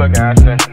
look, Ashton.